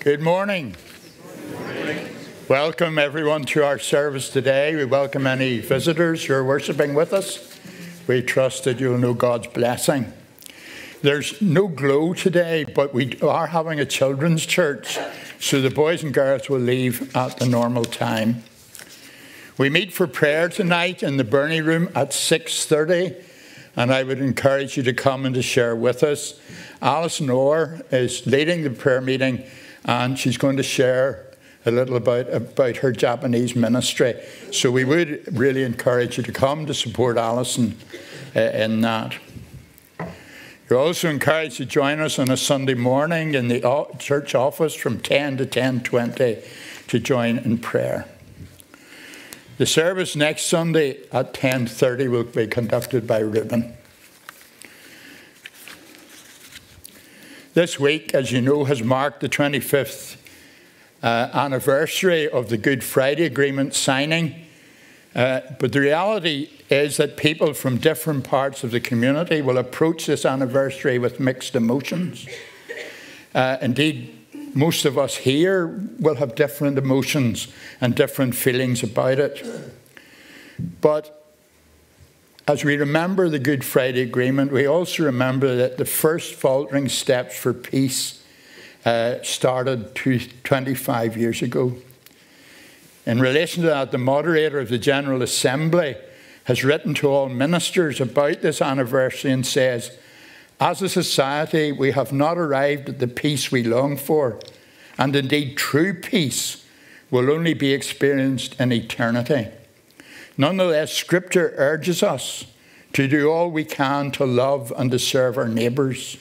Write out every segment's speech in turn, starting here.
Good morning. Welcome everyone to our service today. We welcome any visitors who are worshipping with us. We trust that you'll know God's blessing. There's no glow today, but we are having a children's church, so the boys and girls will leave at the normal time. We meet for prayer tonight in the Bernie room at 6:30, and I would encourage you to come and to share with us. Alison Orr is leading the prayer meeting, and she's going to share a little about, about her Japanese ministry. So we would really encourage you to come to support Alison uh, in that. You're also encouraged to join us on a Sunday morning in the church office from 10 to 10:20 to join in prayer. The service next Sunday at 10:30 will be conducted by Ruben. This week, as you know, has marked the 25th uh, anniversary of the Good Friday Agreement signing. Uh, but the reality is that people from different parts of the community will approach this anniversary with mixed emotions. Uh, indeed, most of us here will have different emotions and different feelings about it. But as we remember the Good Friday Agreement, we also remember that the first faltering steps for peace uh, started 25 years ago. In relation to that, the moderator of the General Assembly has written to all ministers about this anniversary and says, As a society, we have not arrived at the peace we long for, and indeed, true peace will only be experienced in eternity. Nonetheless, Scripture urges us to do all we can to love and to serve our neighbours.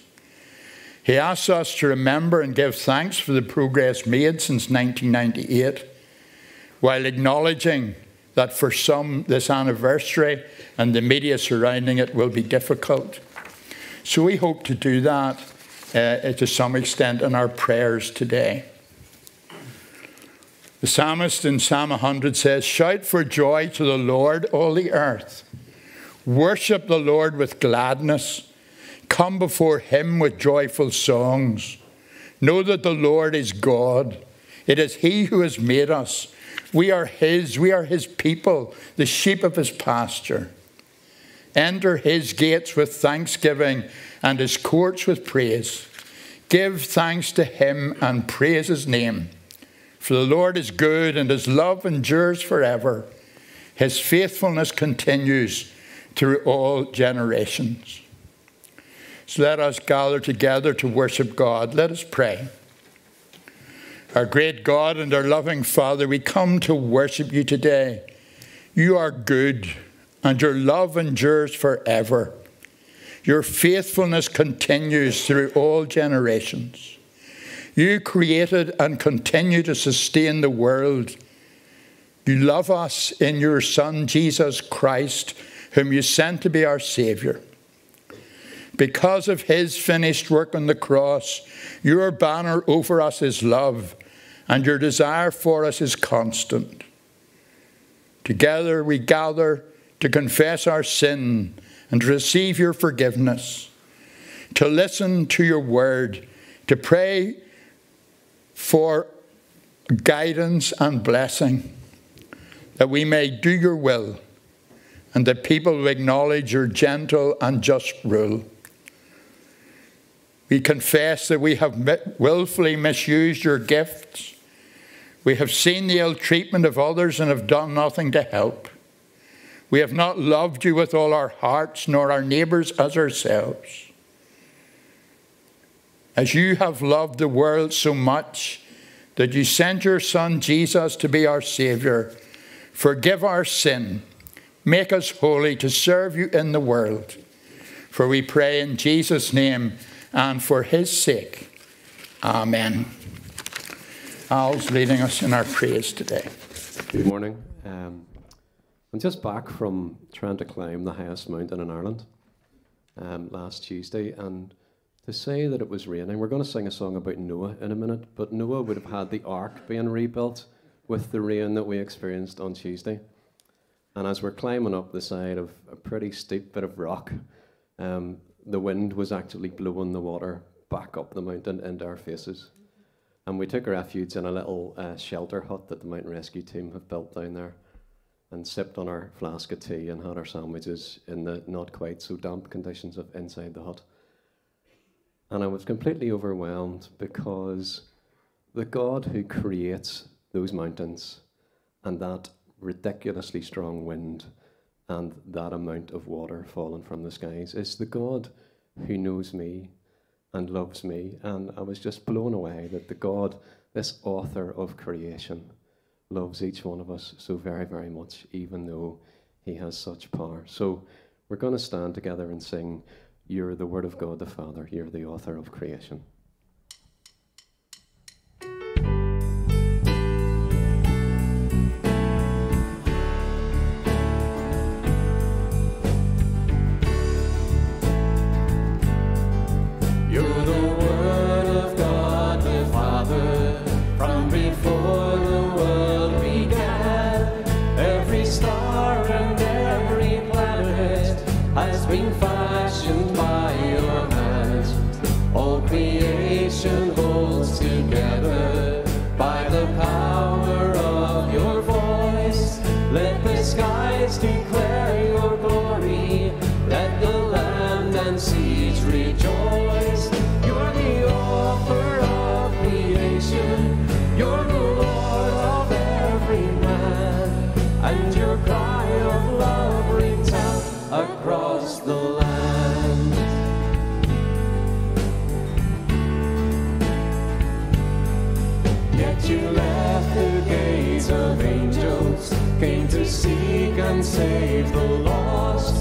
He asks us to remember and give thanks for the progress made since 1998, while acknowledging that for some this anniversary and the media surrounding it will be difficult. So we hope to do that uh, to some extent in our prayers today. The psalmist in Psalm 100 says, Shout for joy to the Lord, all the earth. Worship the Lord with gladness. Come before him with joyful songs. Know that the Lord is God. It is he who has made us we are His, we are His people, the sheep of His pasture. Enter His gates with thanksgiving and His courts with praise. Give thanks to Him and praise His name. For the Lord is good and His love endures forever. His faithfulness continues through all generations. So let us gather together to worship God. Let us pray. Our great God and our loving Father, we come to worship you today. You are good, and your love endures forever. Your faithfulness continues through all generations. You created and continue to sustain the world. You love us in your Son, Jesus Christ, whom you sent to be our Saviour. Because of his finished work on the cross, your banner over us is love, and your desire for us is constant. Together we gather to confess our sin and to receive your forgiveness, to listen to your word, to pray for guidance and blessing, that we may do your will and that people will acknowledge your gentle and just rule. We confess that we have willfully misused your gifts. We have seen the ill treatment of others and have done nothing to help. We have not loved you with all our hearts, nor our neighbours as ourselves. As you have loved the world so much that you sent your Son Jesus to be our Saviour, forgive our sin, make us holy to serve you in the world. For we pray in Jesus' name and for his sake. Amen. Al's leading us in our praise today. Good morning. Um, I'm just back from trying to climb the highest mountain in Ireland um, last Tuesday, and to say that it was raining, we're going to sing a song about Noah in a minute, but Noah would have had the ark being rebuilt with the rain that we experienced on Tuesday. And as we're climbing up the side of a pretty steep bit of rock, um, the wind was actually blowing the water back up the mountain into our faces. And we took refuge in a little uh, shelter hut that the mountain rescue team have built down there and sipped on our flask of tea and had our sandwiches in the not quite so damp conditions of inside the hut. And I was completely overwhelmed because the God who creates those mountains and that ridiculously strong wind and that amount of water falling from the skies is the God who knows me and loves me. And I was just blown away that the God, this author of creation, loves each one of us so very, very much, even though he has such power. So we're going to stand together and sing, You're the Word of God the Father, you're the author of creation. by your hands. All creation holds together by the power of your voice. Let the skies declare your glory. Let the land and seas rejoice. Save the lost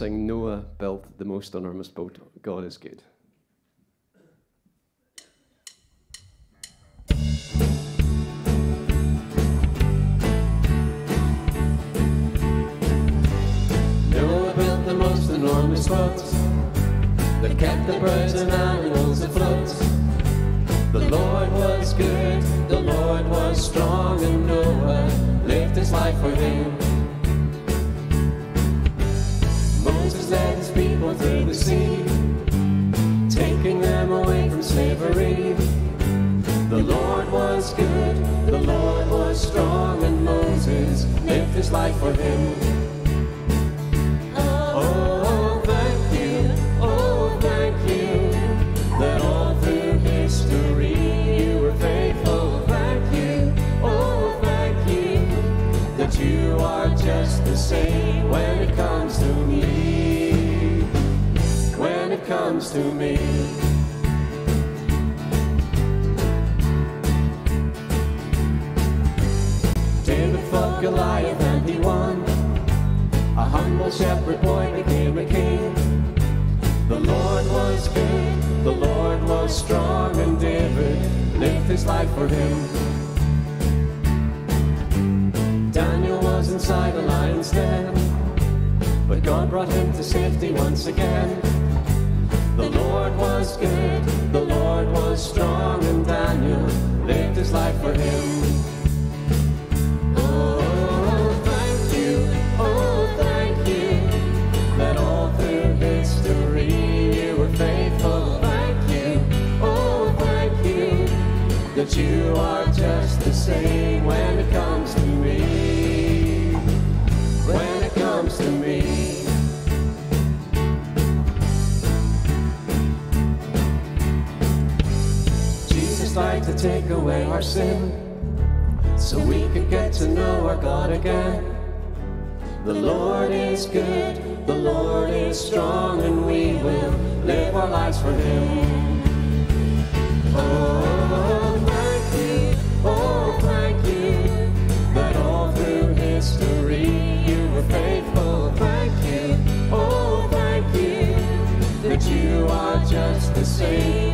sing Noah built the most enormous boat. God is good. Noah built the most enormous boat that kept the birds and animals afloat. The Lord was good, the Lord was strong, and Noah lived his life for him. Led his people through the sea, taking them away from slavery. The Lord was good, the Lord was strong, and Moses lived his life for him. Oh, thank you, oh, thank you, that all through history you were faithful. Thank you, oh, thank you, that you are just the same when it comes to me. Comes to me. David fought Goliath and he won. A humble shepherd boy became a king. The Lord was good, the Lord was strong, and David lived his life for him. Daniel was inside a lion's den, but God brought him to safety once again. The Lord was good, the Lord was strong, and Daniel lived his life for him. Oh, thank you, oh, thank you, that all through history you were faithful. Thank you, oh, thank you, that you are just the same when it comes to me. When it comes to me. Take away our sin so we could get to know our God again. The Lord is good, the Lord is strong, and we will live our lives for Him. Oh, thank you, oh, thank you, that all through history you were faithful. Thank you, oh, thank you, that you are just the same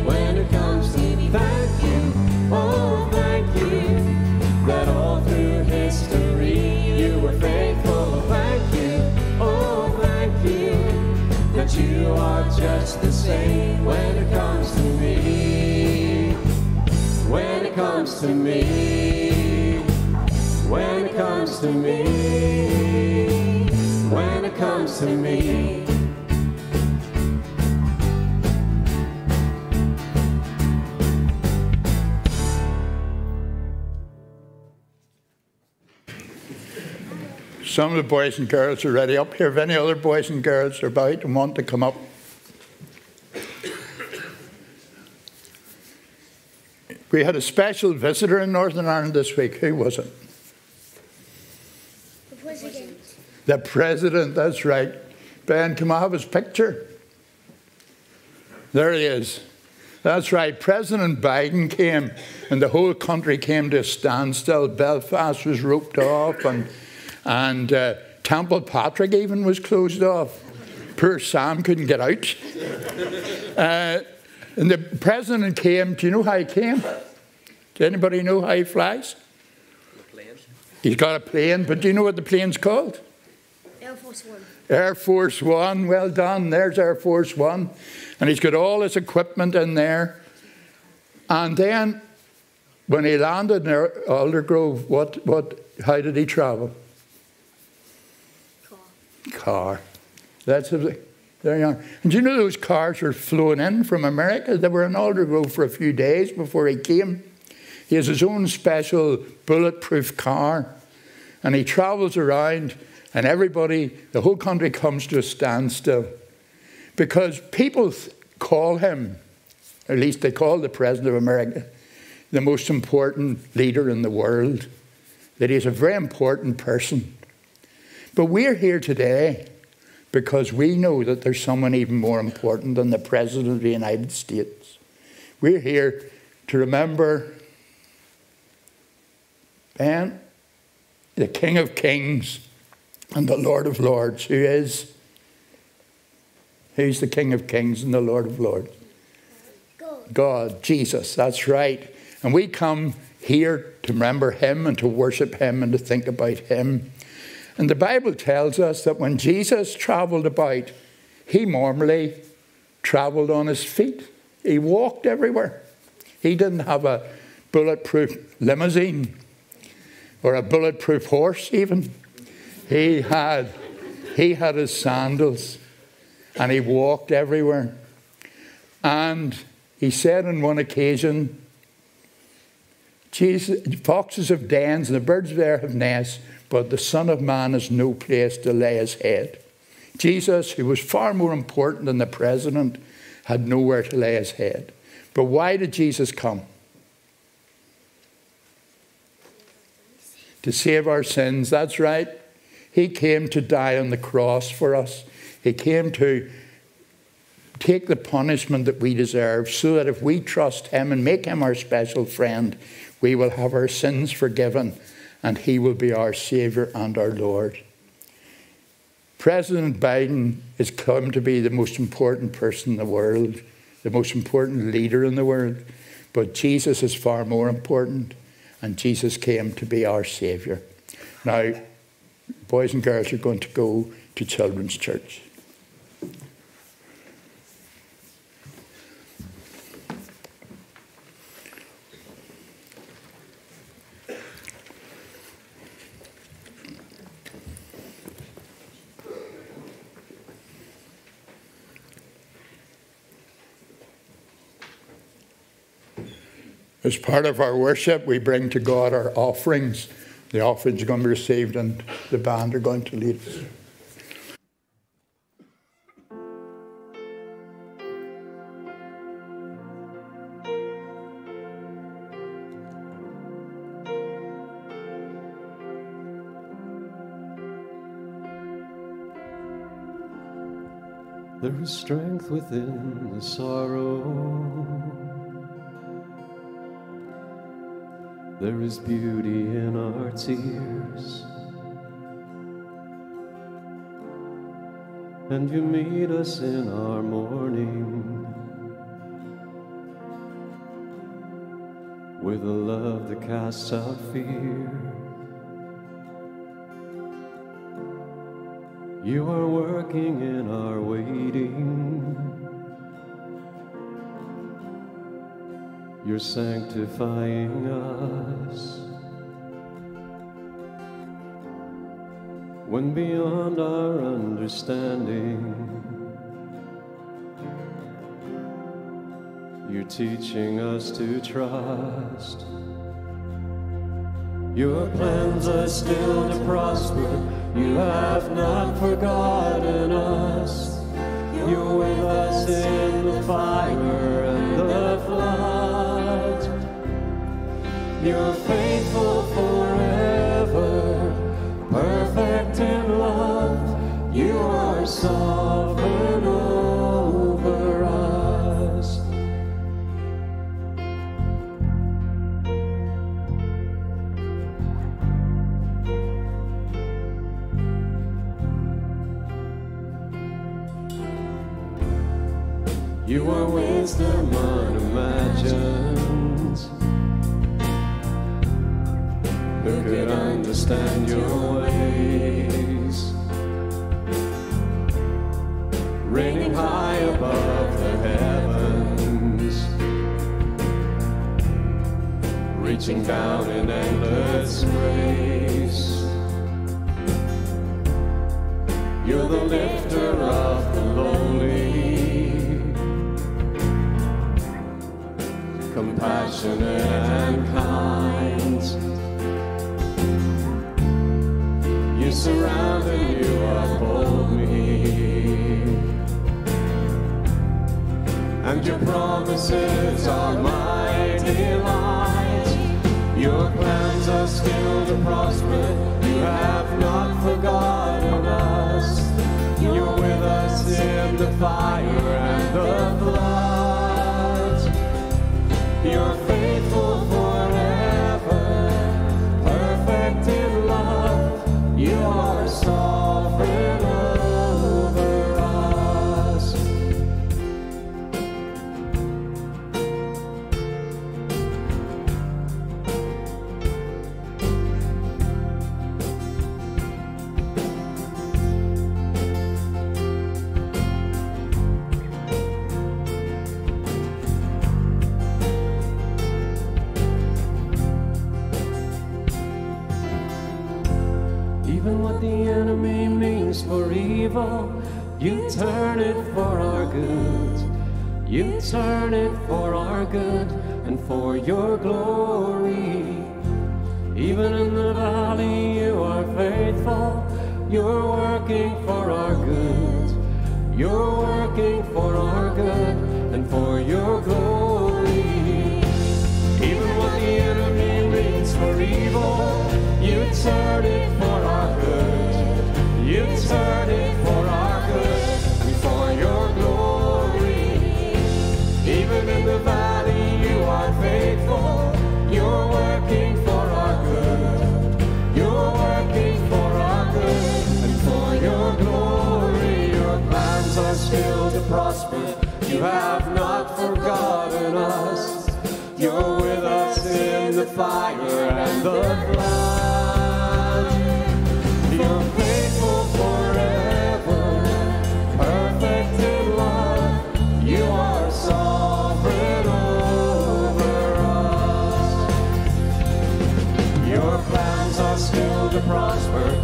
just the same when it comes to me. When it comes to me, when it comes to me, when it comes to me. Some of the boys and girls are ready up here. If any other boys and girls are about and want to come up, we had a special visitor in Northern Ireland this week. Who was it? The president. The president, that's right. Ben, can I have his picture? There he is. That's right. President Biden came and the whole country came to a standstill. Belfast was roped off and, and uh, Templepatrick even was closed off. Poor Sam couldn't get out. Uh, and the president came. Do you know how he came? Does anybody know how he flies? He's got a plane, but do you know what the plane's called? Air Force One. Air Force One, well done. There's Air Force One. And he's got all his equipment in there. And then when he landed in Aldergrove, what, what, how did he travel? Car. Car. That's a, there you are. And do you know those cars were flown in from America? They were in Aldergrove for a few days before he came. He has his own special bulletproof car. And he travels around, and everybody, the whole country comes to a standstill. Because people call him, at least they call the President of America, the most important leader in the world, that he's a very important person. But we're here today because we know that there's someone even more important than the President of the United States. We're here to remember Ben, the King of Kings and the Lord of Lords, who is who's the King of Kings and the Lord of Lords? God. God, Jesus, that's right. And we come here to remember him and to worship him and to think about him. And the Bible tells us that when Jesus traveled about, he normally traveled on his feet. He walked everywhere. He didn't have a bulletproof limousine or a bulletproof horse, even. He had, he had his sandals and he walked everywhere. And he said on one occasion, Jesus, foxes have dens and the birds of the air have nests, but the Son of Man has no place to lay his head. Jesus, who was far more important than the president, had nowhere to lay his head. But why did Jesus come? To save our sins, that's right. He came to die on the cross for us. He came to take the punishment that we deserve so that if we trust Him and make Him our special friend, we will have our sins forgiven and He will be our Saviour and our Lord. President Biden has come to be the most important person in the world, the most important leader in the world. But Jesus is far more important, and Jesus came to be our Saviour. Now, boys and girls are going to go to Children's Church. As part of our worship, we bring to God our offerings. The offerings are going to be received, and the band are going to lead us. There is strength within the sorrow. There is beauty in our tears. And you meet us in our mourning with a love that casts out fear. You are working in our waiting. You're sanctifying us. When beyond our understanding, you're teaching us to trust. Your plans are still to prosper. You have not forgotten us. You're with us in the fire You're faithful forever, perfect in love. You are sovereign Even what the enemy means for evil, you turn it for our good. You turn it for our good and for your glory. Even in the valley, you are faithful. You're working for our good. You're working for our good and for your glory. Even what the enemy means for evil, you turn it for our. You for our good and for your glory. Even in the valley, you are faithful. You're working for our good. You're working for our good and for your glory. Your plans are still to prosper. You have not forgotten us. You're with us in the fire and the flood. Prosper.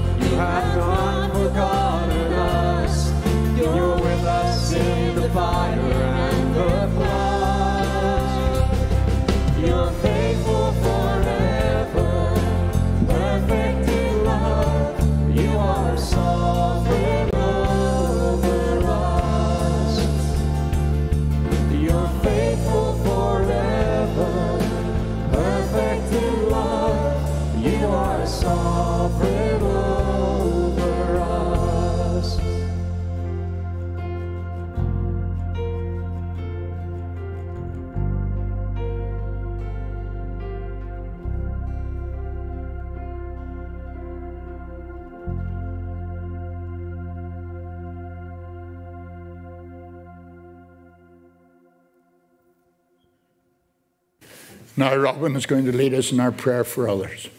Now, Robin is going to lead us in our prayer for others.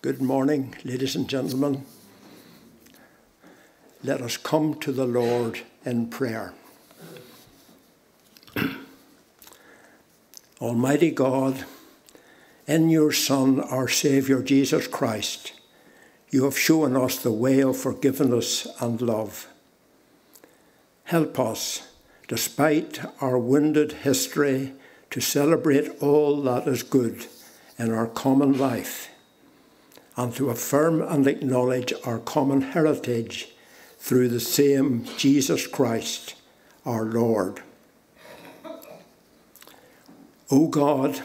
Good morning, ladies and gentlemen. Let us come to the Lord in prayer. Almighty God, in your Son, our Saviour Jesus Christ, you have shown us the way of forgiveness and love. Help us, despite our wounded history, to celebrate all that is good in our common life and to affirm and acknowledge our common heritage through the same Jesus Christ, our Lord. O God,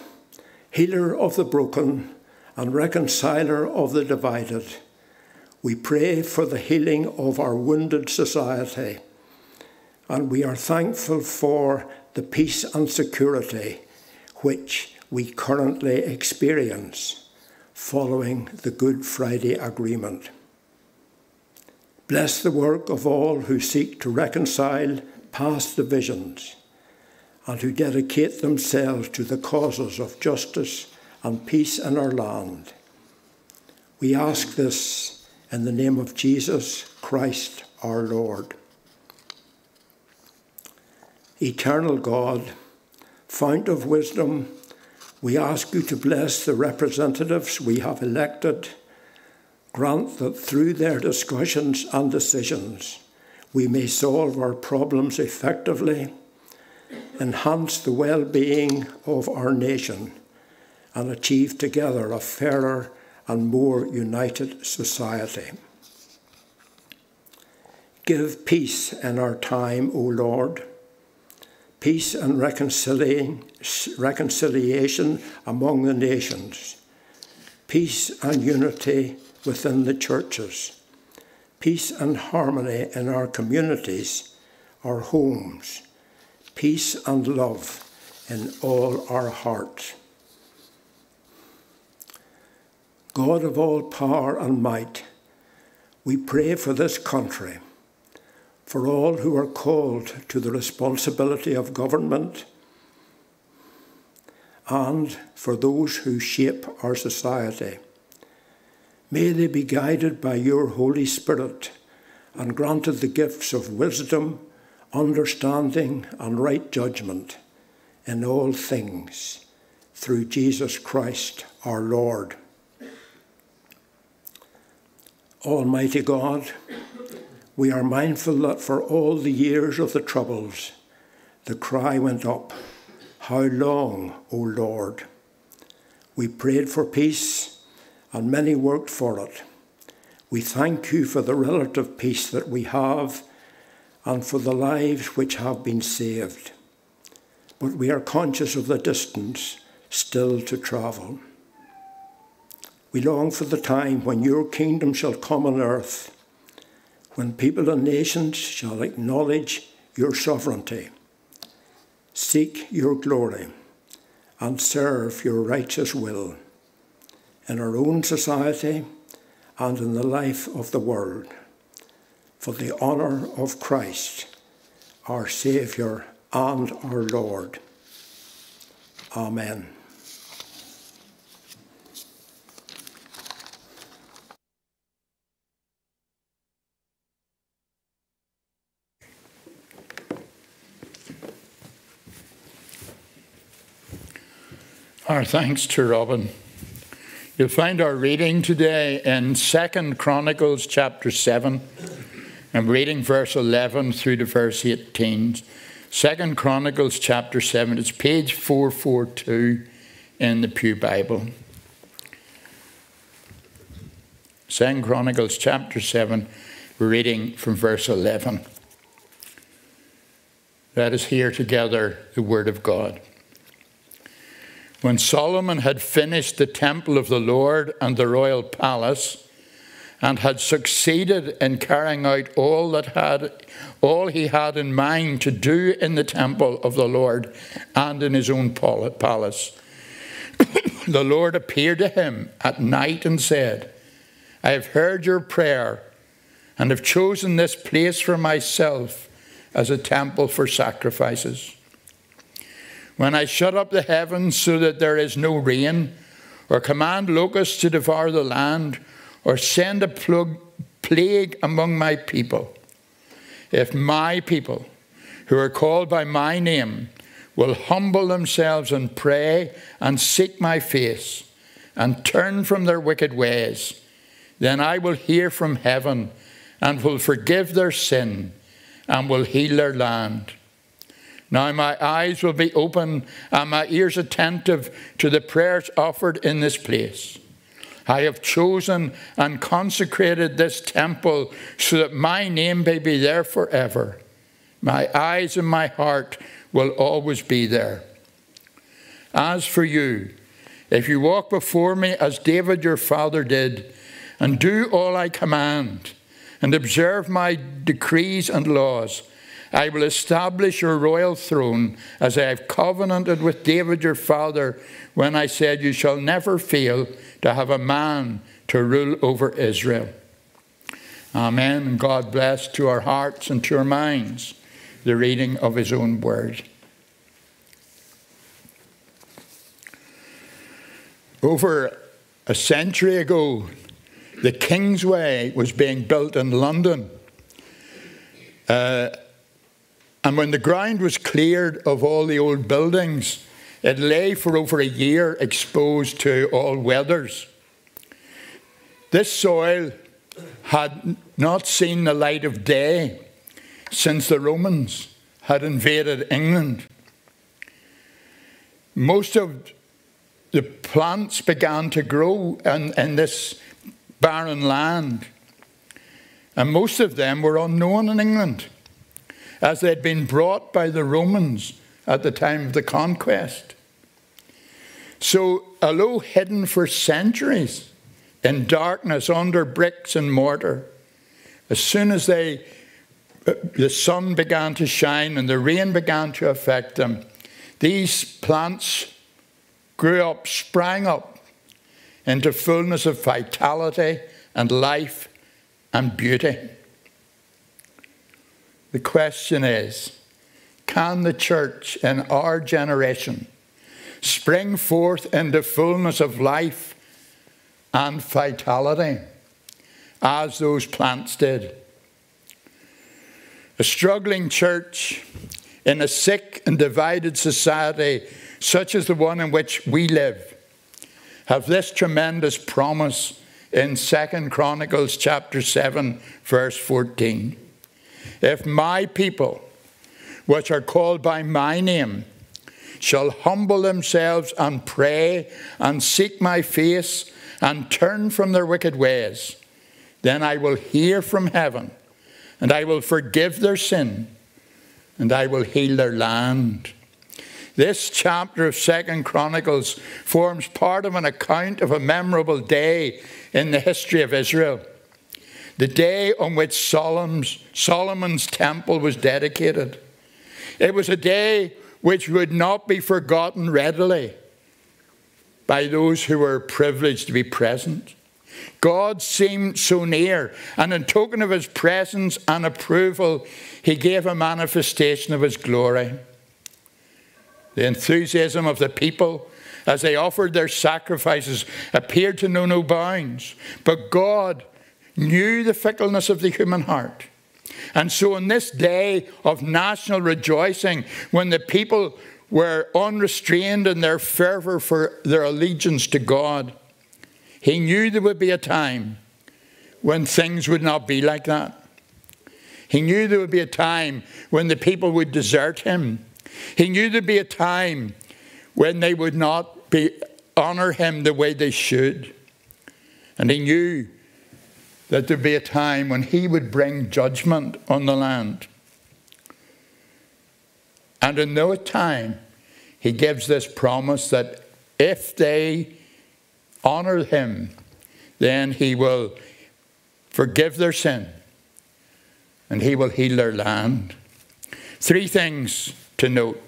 healer of the broken and reconciler of the divided, we pray for the healing of our wounded society, and we are thankful for the peace and security which we currently experience following the Good Friday Agreement. Bless the work of all who seek to reconcile past divisions and who dedicate themselves to the causes of justice and peace in our land. We ask this in the name of Jesus Christ our Lord. Eternal God, fount of wisdom, we ask you to bless the representatives we have elected. Grant that through their discussions and decisions, we may solve our problems effectively, enhance the well being of our nation, and achieve together a fairer and more united society. Give peace in our time, O Lord peace and reconciliation among the nations, peace and unity within the churches, peace and harmony in our communities, our homes, peace and love in all our hearts. God of all power and might, we pray for this country for all who are called to the responsibility of government and for those who shape our society. May they be guided by your Holy Spirit and granted the gifts of wisdom, understanding, and right judgment in all things through Jesus Christ our Lord. Almighty God, we are mindful that for all the years of the troubles, the cry went up, How long, O Lord? We prayed for peace, and many worked for it. We thank you for the relative peace that we have and for the lives which have been saved. But we are conscious of the distance still to travel. We long for the time when your kingdom shall come on earth, when people and nations shall acknowledge your sovereignty, seek your glory, and serve your righteous will in our own society and in the life of the world, for the honour of Christ, our Saviour and our Lord. Amen. Our thanks to Robin. You'll find our reading today in Second Chronicles chapter 7. I'm reading verse 11 through to verse 18. Second Chronicles chapter 7. It's page 442 in the Pew Bible. Second Chronicles chapter 7. We're reading from verse 11. Let us hear together the word of God. When Solomon had finished the temple of the Lord and the royal palace, and had succeeded in carrying out all that had all he had in mind to do in the temple of the Lord and in his own palace, the Lord appeared to him at night and said, I have heard your prayer and have chosen this place for myself as a temple for sacrifices. When I shut up the heavens so that there is no rain, or command locusts to devour the land, or send a plague among my people, if my people, who are called by my name, will humble themselves and pray and seek my face and turn from their wicked ways, then I will hear from heaven and will forgive their sin and will heal their land. Now my eyes will be open and my ears attentive to the prayers offered in this place. I have chosen and consecrated this temple so that my name may be there forever. My eyes and my heart will always be there. As for you, if you walk before me as David your father did, and do all I command, and observe my decrees and laws, I will establish your royal throne as I have covenanted with David your father when I said, You shall never fail to have a man to rule over Israel. Amen. And God bless to our hearts and to our minds the reading of his own word. Over a century ago, the Kingsway was being built in London. Uh, and when the ground was cleared of all the old buildings, it lay for over a year exposed to all weathers. This soil had not seen the light of day since the Romans had invaded England. Most of the plants began to grow in, in this barren land, and most of them were unknown in England as they had been brought by the Romans at the time of the conquest. So, although hidden for centuries in darkness under bricks and mortar, as soon as they, uh, the sun began to shine and the rain began to affect them, these plants grew up, sprang up into fullness of vitality and life and beauty. The question is can the church in our generation spring forth in the fullness of life and vitality as those plants did? A struggling church in a sick and divided society such as the one in which we live have this tremendous promise in 2 Chronicles chapter 7 verse 14. If my people, which are called by my name, shall humble themselves and pray and seek my face and turn from their wicked ways, then I will hear from heaven and I will forgive their sin and I will heal their land. This chapter of Second Chronicles forms part of an account of a memorable day in the history of Israel. The day on which Solomon's, Solomon's temple was dedicated. It was a day which would not be forgotten readily by those who were privileged to be present. God seemed so near, and in token of his presence and approval, he gave a manifestation of his glory. The enthusiasm of the people as they offered their sacrifices appeared to know no bounds, but God knew the fickleness of the human heart. And so, on this day of national rejoicing, when the people were unrestrained in their fervour for their allegiance to God, he knew there would be a time when things would not be like that. He knew there would be a time when the people would desert him. He knew there'd be a time when they would not be, honour him the way they should. And he knew that there'd be a time when he would bring judgment on the land. And in no time, he gives this promise that if they honour him, then he will forgive their sin and he will heal their land. Three things to note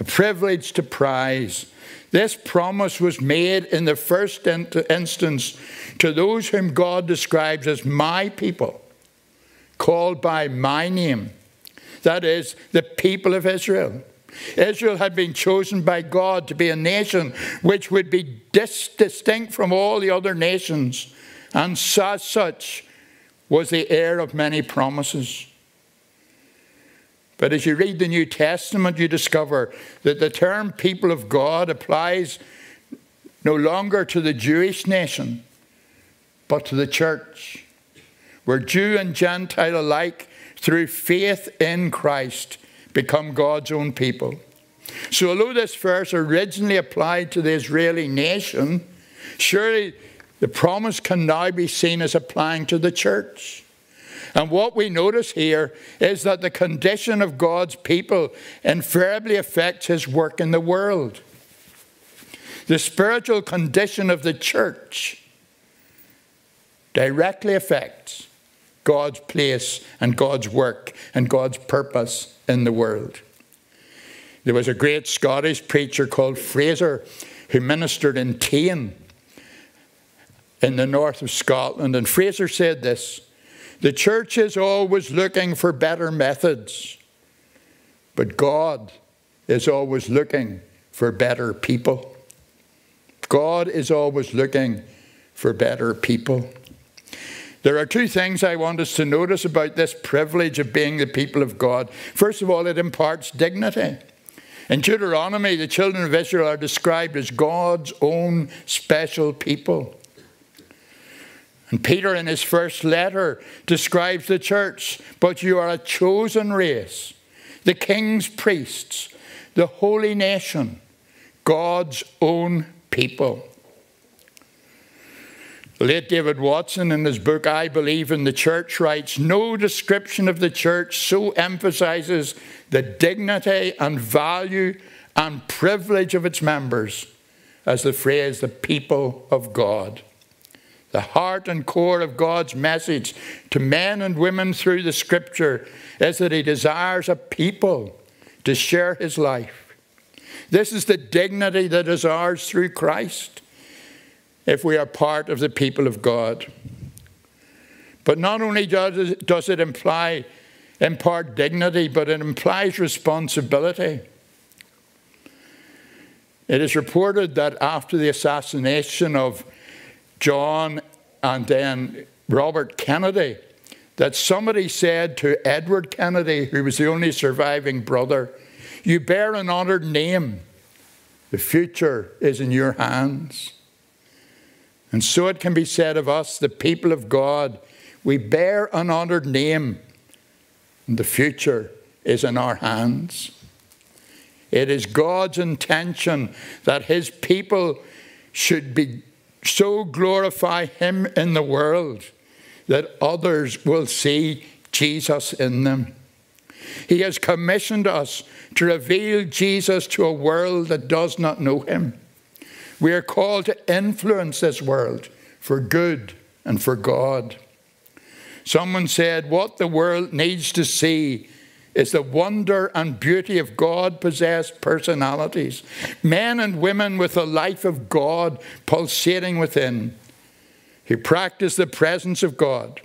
a privilege to prize. This promise was made in the first instance to those whom God describes as my people, called by my name. That is, the people of Israel. Israel had been chosen by God to be a nation which would be dis- distinct from all the other nations, and as such was the heir of many promises. But as you read the New Testament, you discover that the term people of God applies no longer to the Jewish nation, but to the church, where Jew and Gentile alike, through faith in Christ, become God's own people. So, although this verse originally applied to the Israeli nation, surely the promise can now be seen as applying to the church. And what we notice here is that the condition of God's people invariably affects his work in the world. The spiritual condition of the church directly affects God's place and God's work and God's purpose in the world. There was a great Scottish preacher called Fraser who ministered in Tain in the north of Scotland. And Fraser said this The church is always looking for better methods, but God is always looking for better people. God is always looking for better people. There are two things I want us to notice about this privilege of being the people of God. First of all, it imparts dignity. In Deuteronomy, the children of Israel are described as God's own special people. And Peter, in his first letter, describes the church, but you are a chosen race, the king's priests, the holy nation, God's own people. Late David Watson, in his book I Believe in the Church, writes No description of the church so emphasizes the dignity and value and privilege of its members as the phrase the people of God. The heart and core of God's message to men and women through the scripture is that He desires a people to share His life. This is the dignity that is ours through Christ if we are part of the people of God. But not only does it, does it imply impart dignity, but it implies responsibility. It is reported that after the assassination of John and then Robert Kennedy, that somebody said to Edward Kennedy, who was the only surviving brother, You bear an honoured name. The future is in your hands. And so it can be said of us, the people of God, we bear an honoured name, and the future is in our hands. It is God's intention that His people should be so glorify Him in the world that others will see Jesus in them. He has commissioned us to reveal Jesus to a world that does not know him. We are called to influence this world for good and for God. Someone said, What the world needs to see is the wonder and beauty of God possessed personalities, men and women with the life of God pulsating within, who practice the presence of God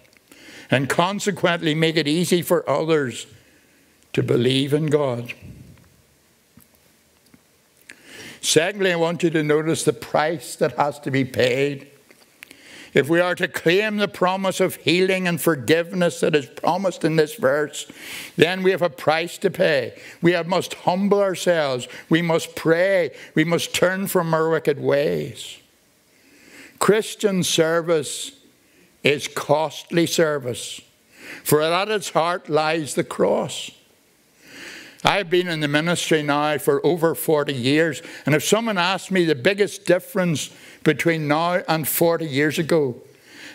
and consequently make it easy for others to believe in God. Secondly, I want you to notice the price that has to be paid. If we are to claim the promise of healing and forgiveness that is promised in this verse, then we have a price to pay. We must humble ourselves. We must pray. We must turn from our wicked ways. Christian service is costly service, for at its heart lies the cross. I've been in the ministry now for over 40 years, and if someone asked me the biggest difference between now and 40 years ago,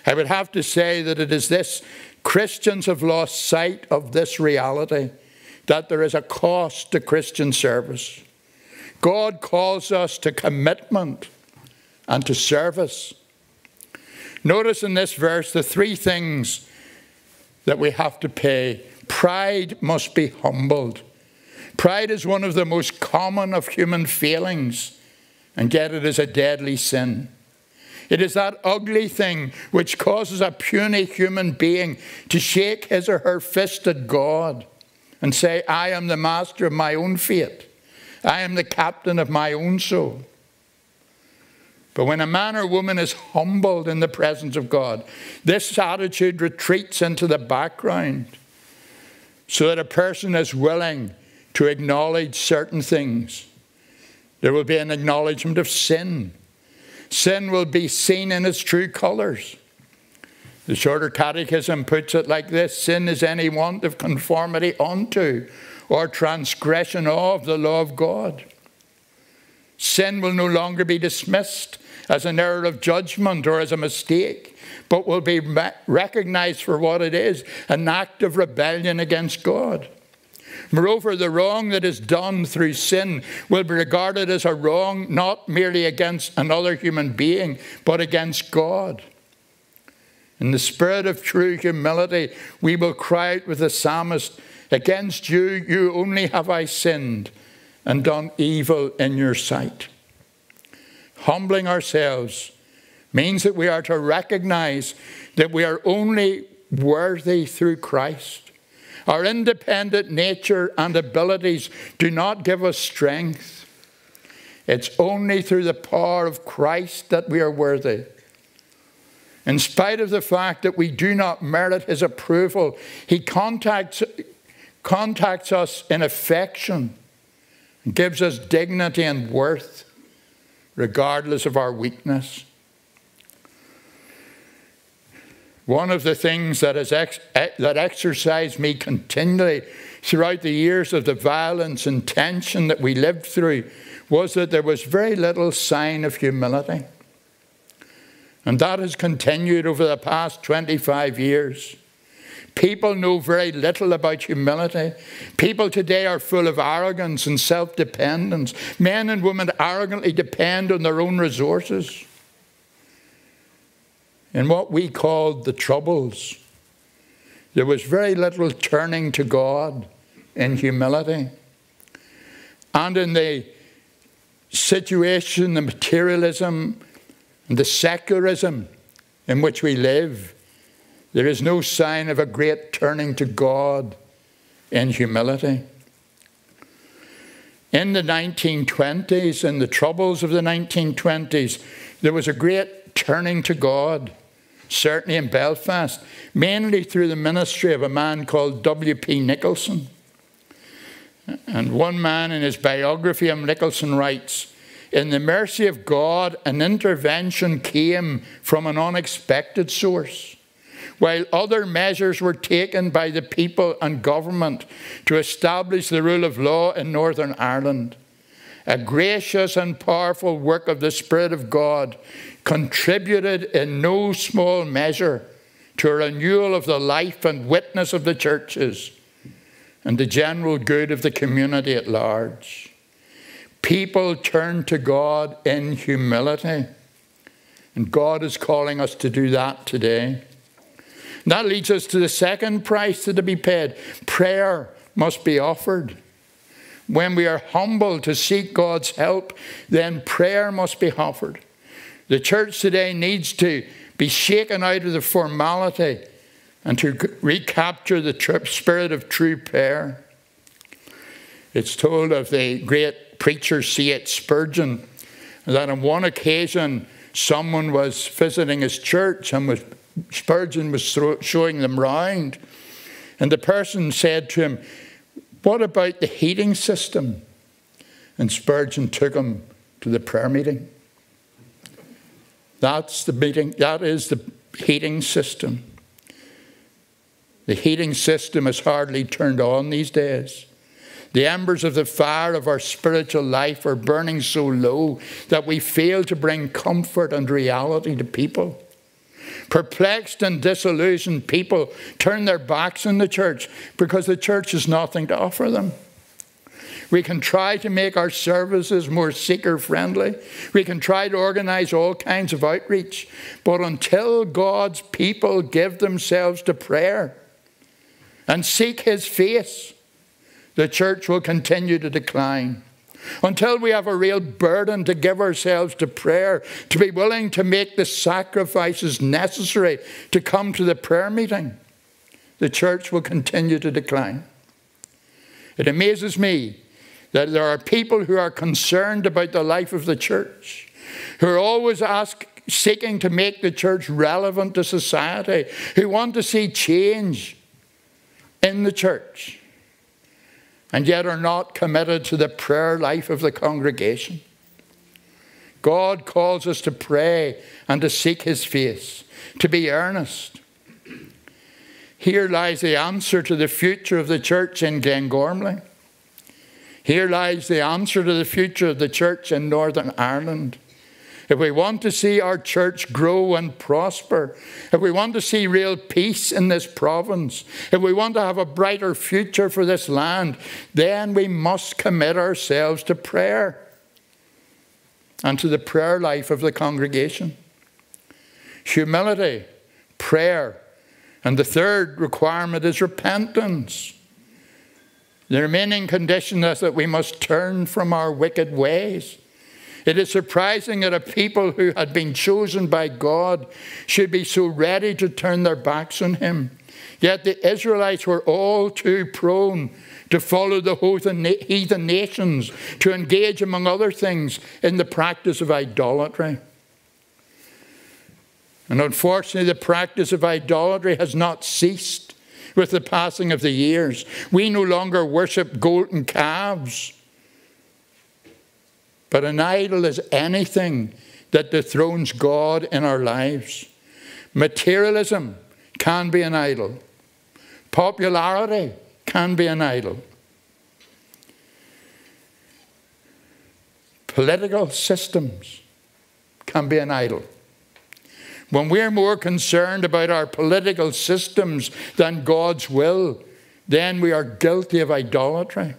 I would have to say that it is this Christians have lost sight of this reality that there is a cost to Christian service. God calls us to commitment and to service. Notice in this verse the three things that we have to pay. Pride must be humbled. Pride is one of the most common of human feelings, and yet it is a deadly sin. It is that ugly thing which causes a puny human being to shake his or her fist at God and say, I am the master of my own fate. I am the captain of my own soul. But when a man or woman is humbled in the presence of God, this attitude retreats into the background so that a person is willing to acknowledge certain things. There will be an acknowledgement of sin. Sin will be seen in its true colours. The Shorter Catechism puts it like this Sin is any want of conformity unto or transgression of the law of God. Sin will no longer be dismissed as an error of judgment or as a mistake, but will be recognized for what it is an act of rebellion against God. Moreover, the wrong that is done through sin will be regarded as a wrong not merely against another human being, but against God. In the spirit of true humility, we will cry out with the psalmist, Against you, you only have I sinned and done evil in your sight. Humbling ourselves means that we are to recognize that we are only worthy through Christ. Our independent nature and abilities do not give us strength. It's only through the power of Christ that we are worthy. In spite of the fact that we do not merit his approval, he contacts, contacts us in affection, gives us dignity and worth, regardless of our weakness. One of the things that has ex- that exercised me continually throughout the years of the violence and tension that we lived through was that there was very little sign of humility. And that has continued over the past 25 years. People know very little about humility. People today are full of arrogance and self dependence. Men and women arrogantly depend on their own resources in what we called the Troubles, there was very little turning to God in humility. And in the situation, the materialism, and the secularism in which we live, there is no sign of a great turning to God in humility. In the 1920s, in the troubles of the 1920s, there was a great turning to God certainly in Belfast, mainly through the ministry of a man called W.P. Nicholson. And one man in his biography of Nicholson writes In the mercy of God, an intervention came from an unexpected source. While other measures were taken by the people and government to establish the rule of law in Northern Ireland, a gracious and powerful work of the Spirit of God contributed in no small measure to a renewal of the life and witness of the churches, and the general good of the community at large. People turn to God in humility. And God is calling us to do that today. And that leads us to the second price that to be paid. Prayer must be offered. When we are humble to seek God's help, then prayer must be offered. The church today needs to be shaken out of the formality and to recapture the spirit of true prayer. It's told of the great preacher C.H. Spurgeon that on one occasion someone was visiting his church and was, Spurgeon was showing them round. And the person said to him, What about the heating system? And Spurgeon took him to the prayer meeting. That's the meeting, that is the heating system. The heating system is hardly turned on these days. The embers of the fire of our spiritual life are burning so low that we fail to bring comfort and reality to people. Perplexed and disillusioned people turn their backs on the church because the church has nothing to offer them. We can try to make our services more seeker friendly. We can try to organize all kinds of outreach. But until God's people give themselves to prayer and seek His face, the church will continue to decline. Until we have a real burden to give ourselves to prayer, to be willing to make the sacrifices necessary to come to the prayer meeting, the church will continue to decline. It amazes me that there are people who are concerned about the life of the church, who are always ask, seeking to make the church relevant to society, who want to see change in the church and yet are not committed to the prayer life of the congregation. God calls us to pray and to seek His face, to be earnest. Here lies the answer to the future of the church in Glengormley. Here lies the answer to the future of the church in Northern Ireland. If we want to see our church grow and prosper, if we want to see real peace in this province, if we want to have a brighter future for this land, then we must commit ourselves to prayer and to the prayer life of the congregation. Humility, prayer, and the third requirement is repentance. The remaining condition is that we must turn from our wicked ways. It is surprising that a people who had been chosen by God should be so ready to turn their backs on Him. Yet the Israelites were all too prone to follow the heathen nations, to engage, among other things, in the practice of idolatry. And unfortunately, the practice of idolatry has not ceased with the passing of the years. We no longer worship golden calves. But an idol is anything that dethrones God in our lives. Materialism can be an idol. Popularity can be an idol. Political systems can be an idol. When we're more concerned about our political systems than God's will, then we are guilty of idolatry.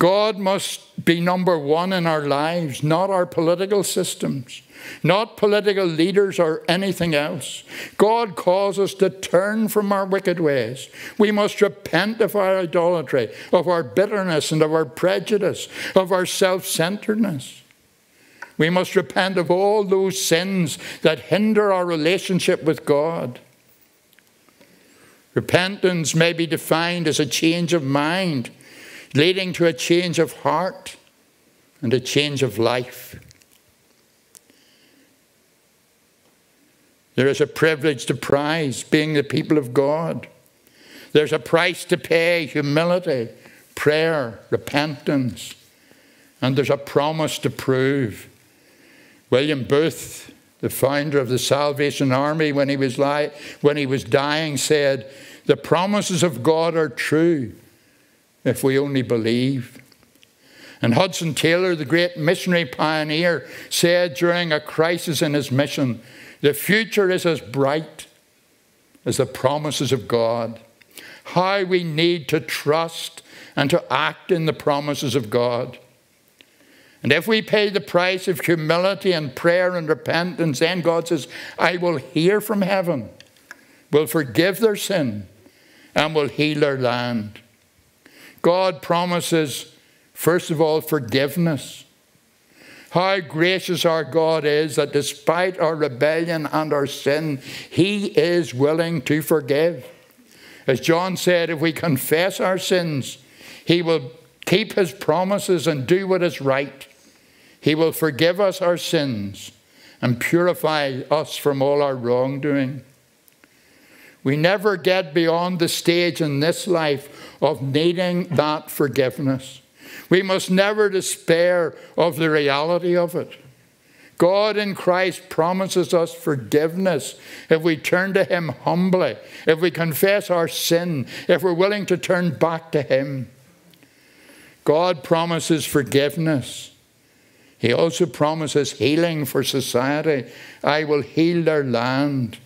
God must be number one in our lives, not our political systems, not political leaders or anything else. God calls us to turn from our wicked ways. We must repent of our idolatry, of our bitterness and of our prejudice, of our self centeredness. We must repent of all those sins that hinder our relationship with God. Repentance may be defined as a change of mind leading to a change of heart and a change of life. There is a privilege to prize being the people of God. There's a price to pay humility, prayer, repentance, and there's a promise to prove. William Booth, the founder of the Salvation Army, when he was, when he was dying, said, The promises of God are true if we only believe. And Hudson Taylor, the great missionary pioneer, said during a crisis in his mission, The future is as bright as the promises of God. how we need to trust and to act in the promises of God. And if we pay the price of humility and prayer and repentance, then God says, I will hear from heaven, will forgive their sin, and will heal their land. God promises, first of all, forgiveness. How gracious our God is that despite our rebellion and our sin, He is willing to forgive. As John said, if we confess our sins, He will keep His promises and do what is right. He will forgive us our sins and purify us from all our wrongdoing. We never get beyond the stage in this life of needing that forgiveness. We must never despair of the reality of it. God in Christ promises us forgiveness if we turn to Him humbly, if we confess our sin, if we're willing to turn back to Him. God promises forgiveness. He also promises healing for society. I will heal their land.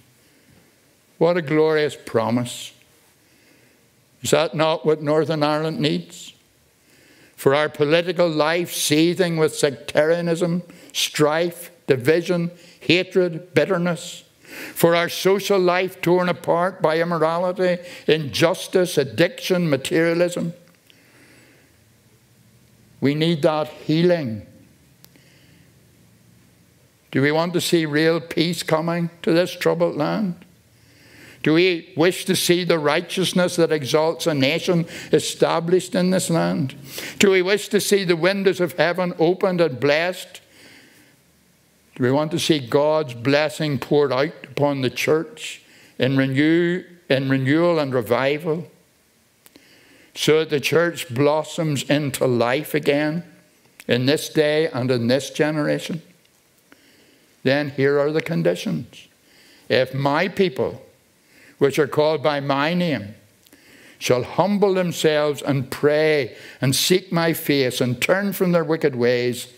What a glorious promise. Is that not what Northern Ireland needs? For our political life seething with sectarianism, strife, division, hatred, bitterness. For our social life torn apart by immorality, injustice, addiction, materialism. We need that healing. Do we want to see real peace coming to this troubled land? Do we wish to see the righteousness that exalts a nation established in this land? Do we wish to see the windows of heaven opened and blessed? Do we want to see God's blessing poured out upon the church in, renew, in renewal and revival? So that the church blossoms into life again in this day and in this generation? Then here are the conditions. If my people, which are called by my name, shall humble themselves and pray and seek my face and turn from their wicked ways,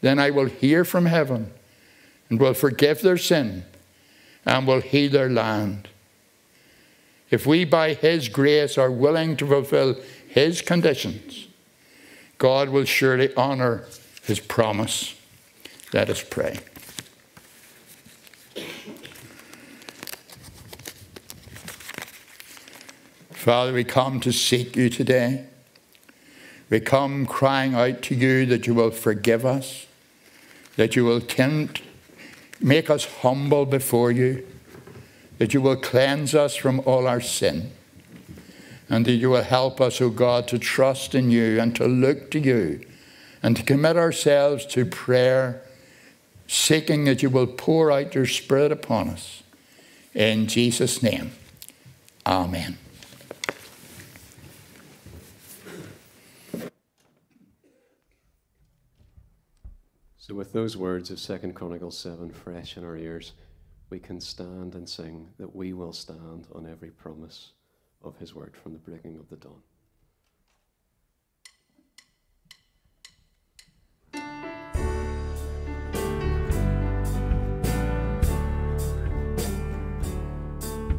then I will hear from heaven and will forgive their sin and will heal their land. If we, by His grace, are willing to fulfill His conditions, God will surely honour His promise. Let us pray. Father, we come to seek you today. We come crying out to you that you will forgive us, that you will tend make us humble before you, that you will cleanse us from all our sin, and that you will help us, O God, to trust in you and to look to you and to commit ourselves to prayer, seeking that you will pour out your Spirit upon us. In Jesus' name, Amen. So, with those words of Second Chronicles 7 fresh in our ears, we can stand and sing that we will stand on every promise of His word from the breaking of the dawn.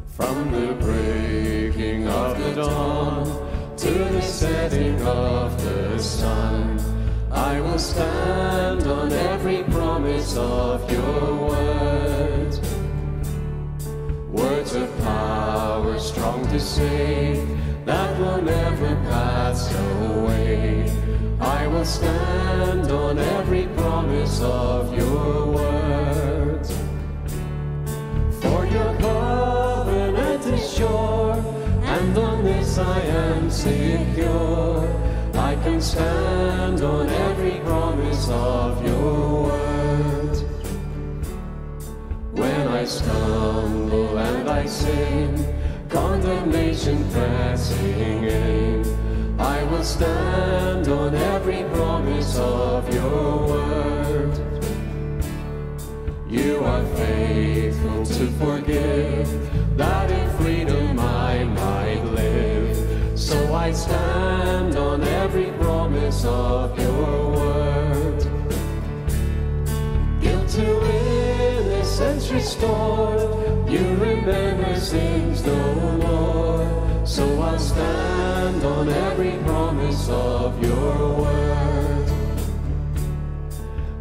From the breaking of the dawn to the setting of the sun, I will stand on every promise of your word. Words of power strong to save that will never pass away. I will stand on every promise of your word. For your covenant is sure, and on this I am secure. I can stand on every promise of your word. When I stumble and I sin, condemnation pressing in, I will stand on every promise of your word. You are faithful to forgive, that in freedom I might live. So I stand restored, you remember sins no more. So I'll stand on every promise of your word.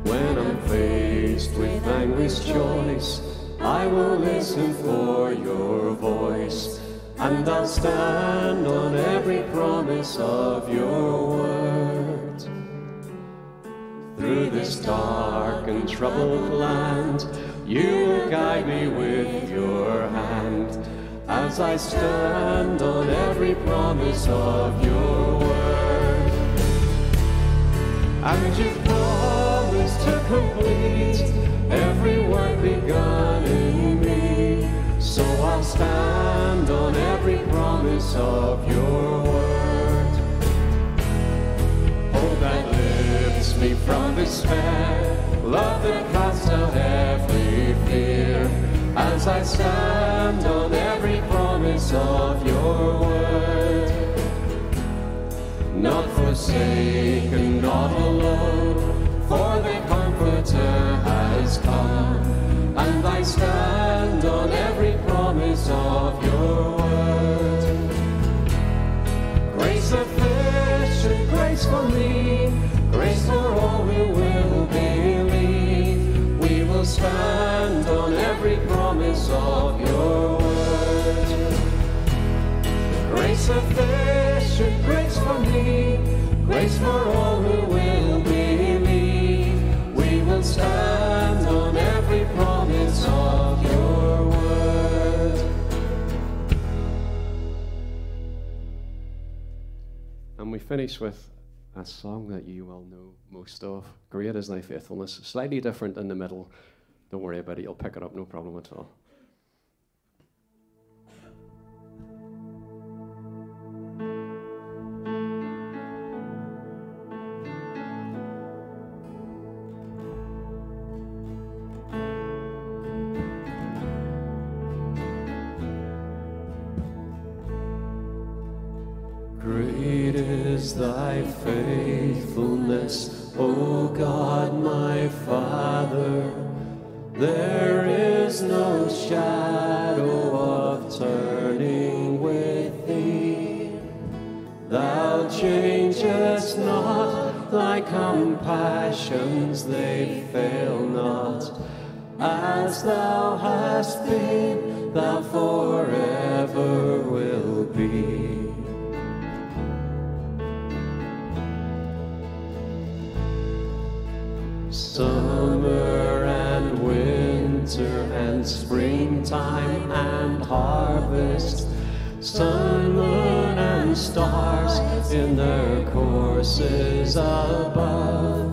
When I'm faced with anguish choice, I will listen for your voice, and I'll stand on every promise of your word. Through this dark and troubled land, you guide me with your hand as I stand on every promise of your word. And you promised to complete every work begun in me. So I'll stand on every promise of your word. Oh, that lifts me from despair. Love that casts out every. As I stand on every promise of your word not forsaken, not alone, for the Comforter has come, and I stand on every promise of your word. Grace sufficient, grace for me, grace for all who will stand on every promise of your word. Grace sufficient, grace for me, grace for all who will believe. We will stand on every promise of your word. And we finish with a song that you will know most of. Great is thy faithfulness. Slightly different in the middle. Don't worry about it. You'll pick it up, no problem at all. Great is thy faithfulness, O God my Father. There is no shadow of turning with thee. Thou changest not, thy compassions they fail not. As thou hast been, thou forever stars in their courses above.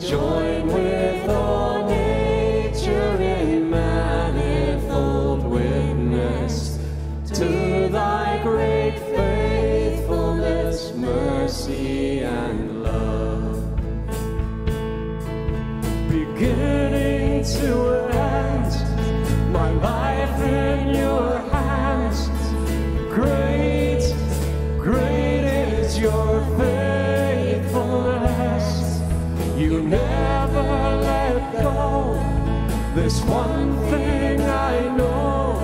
Join with all nature in manifold witness to thy great faithfulness, mercy, and love beginning to This one thing I know.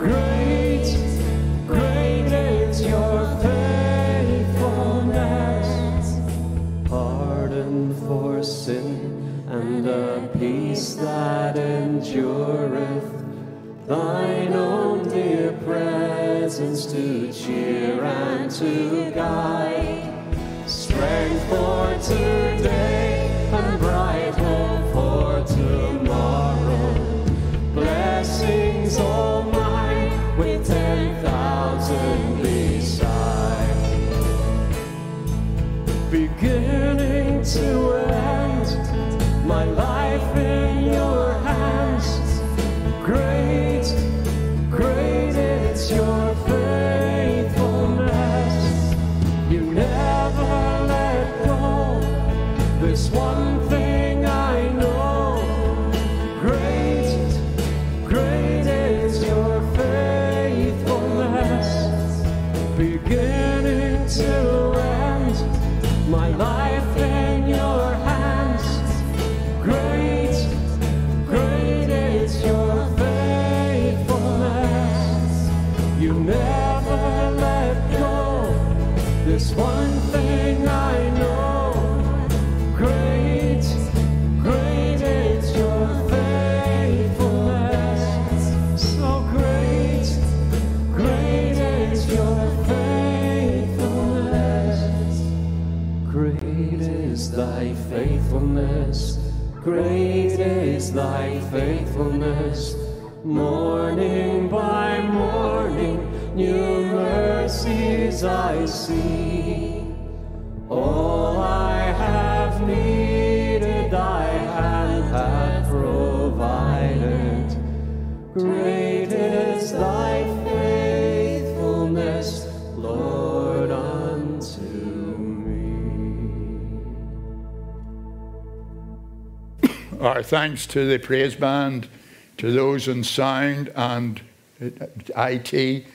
Great, great is your faithfulness pardon for sin and a peace that endureth. Thine own dear presence to cheer and to All Great is thy faithfulness. Morning by morning, new mercies I see. Thanks to the praise band, to those in sound and uh, IT,